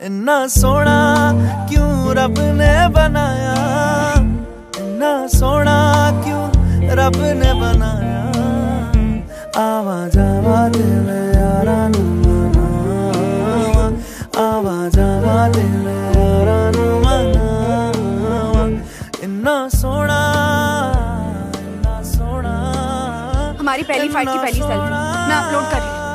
इन्ना सोना क्यों रब ने बनाया? इन्ना सोना क्यों रब ने बनाया? आवा जावा दिल यारा आवा जावा दिल यारा इन्ना सोना इन्ना सोना हमारी पहली फाइट की पहली सेल्फी मैं अपलोड कर रही